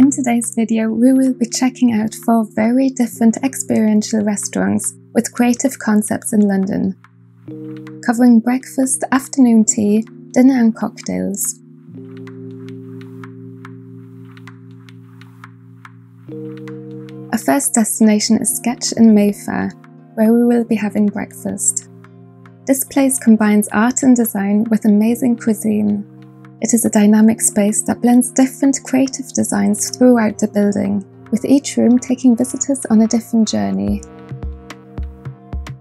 In today's video, we will be checking out four very different experiential restaurants with creative concepts in London, covering breakfast, afternoon tea, dinner and cocktails. Our first destination is Sketch in Mayfair, where we will be having breakfast. This place combines art and design with amazing cuisine. It is a dynamic space that blends different creative designs throughout the building, with each room taking visitors on a different journey.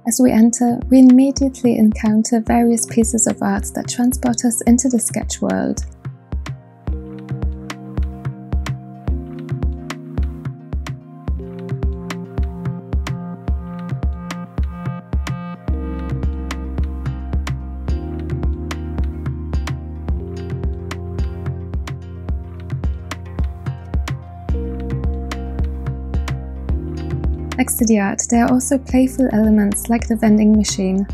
As we enter, we immediately encounter various pieces of art that transport us into the sketch world. Next to the art, there are also playful elements like the vending machine.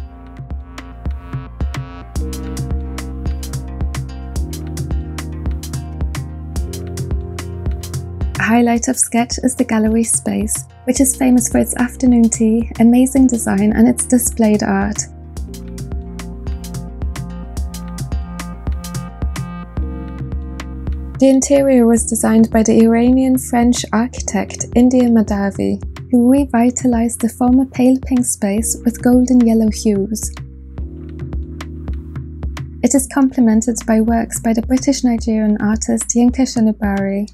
A highlight of Sketch is the gallery space, which is famous for its afternoon tea, amazing design and its displayed art. The interior was designed by the Iranian-French architect India Mahdavi who revitalized the former pale pink space with golden yellow hues. It is complemented by works by the British-Nigerian artist Yinka Shonibare.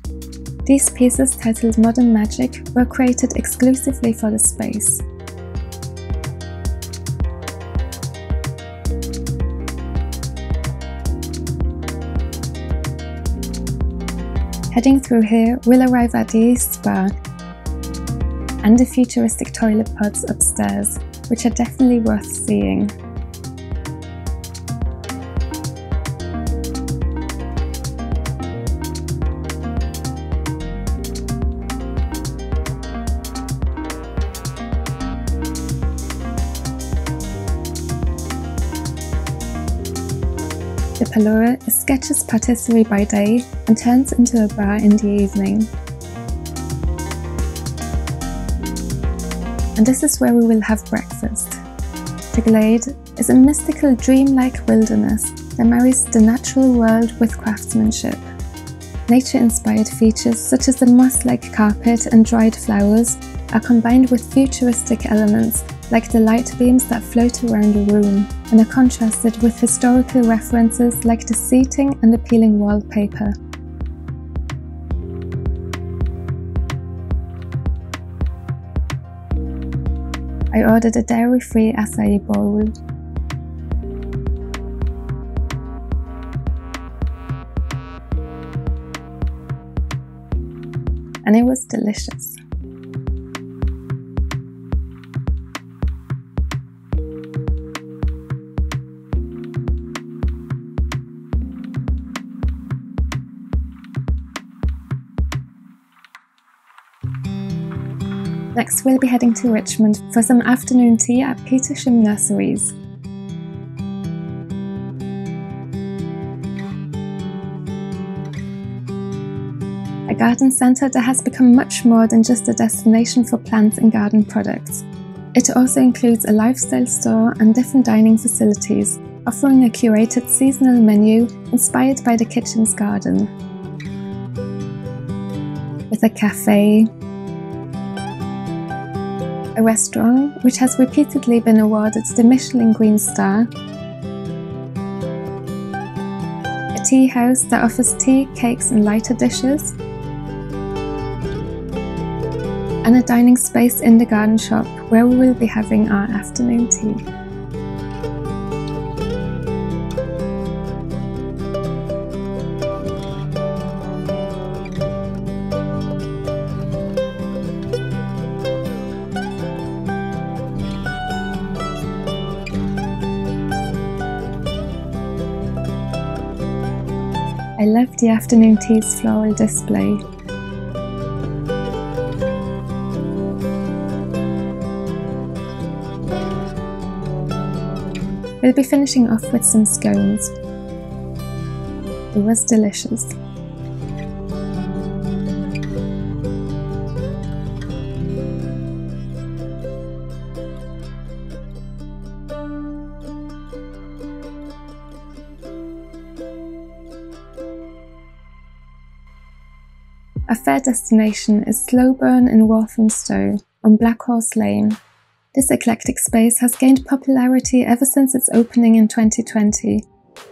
These pieces, titled Modern Magic, were created exclusively for the space. Heading through here, we'll arrive at the East Bar, and the futuristic toilet pods upstairs, which are definitely worth seeing. The Parlour is Sketch's patisserie by day and turns into a bar in the evening. And this is where we will have breakfast. The Glade is a mystical dreamlike wilderness that marries the natural world with craftsmanship. Nature-inspired features such as the moss-like carpet and dried flowers are combined with futuristic elements like the light beams that float around the room and are contrasted with historical references like the seating and appealing wallpaper. I ordered a dairy-free acai bowl. And it was delicious. Next, we'll be heading to Richmond for some afternoon tea at Petersham Nurseries. A garden centre that has become much more than just a destination for plants and garden products. It also includes a lifestyle store and different dining facilities, offering a curated seasonal menu inspired by the kitchen's garden. With a cafe, a restaurant which has repeatedly been awarded the Michelin Green Star, a tea house that offers tea, cakes and lighter dishes, and a dining space in the garden shop where we will be having our afternoon tea. I love the afternoon tea's floral display. We'll be finishing off with some scones. It was delicious. Our fair destination is SlowBurn in Walthamstow on Blackhorse Lane. This eclectic space has gained popularity ever since its opening in 2020.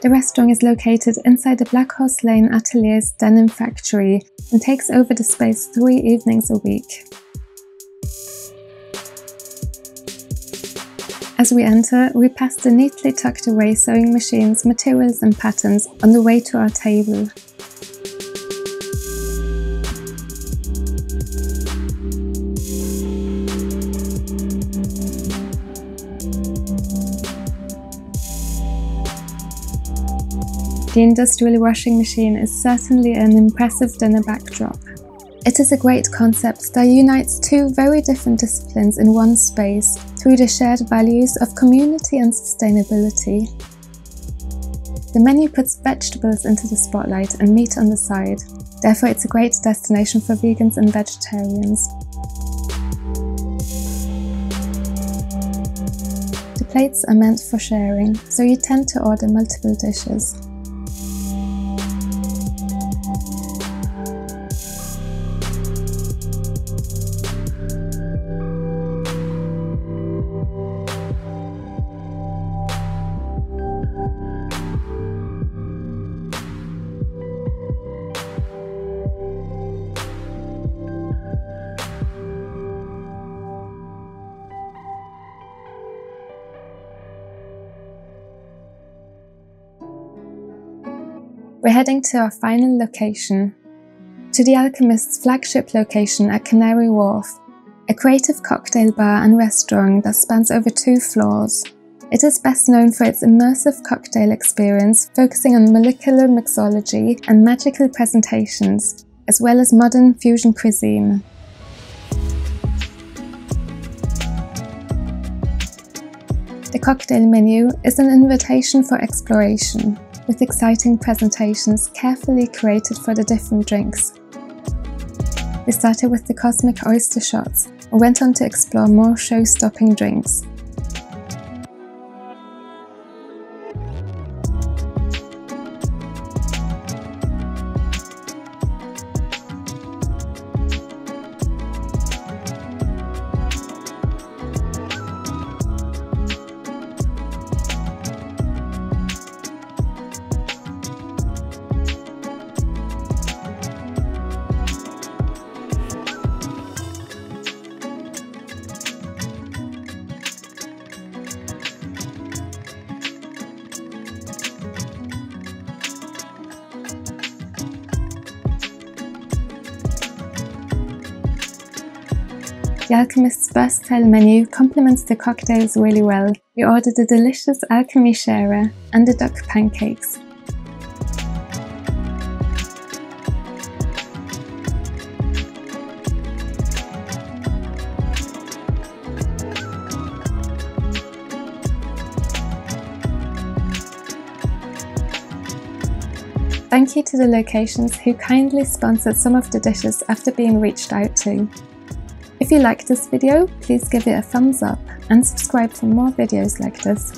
The restaurant is located inside the Blackhorse Lane Atelier's denim factory and takes over the space three evenings a week. As we enter, we pass the neatly tucked away sewing machines, materials and patterns on the way to our table. The industrial washing machine is certainly an impressive dinner backdrop. It is a great concept that unites two very different disciplines in one space through the shared values of community and sustainability. The menu puts vegetables into the spotlight and meat on the side, therefore it's a great destination for vegans and vegetarians. The plates are meant for sharing, so you tend to order multiple dishes. We're heading to our final location, to the Alchemist's flagship location at Canary Wharf, a creative cocktail bar and restaurant that spans over two floors. It is best known for its immersive cocktail experience, focusing on molecular mixology and magical presentations, as well as modern fusion cuisine. The cocktail menu is an invitation for exploration with exciting presentations carefully created for the different drinks. We started with the Cosmic Oyster Shots and went on to explore more show-stopping drinks. The Alchemist's versatile menu complements the cocktails really well. We ordered a delicious alchemy sharer and the duck pancakes. Thank you to the locations who kindly sponsored some of the dishes after being reached out to. If you liked this video, please give it a thumbs up and subscribe for more videos like this.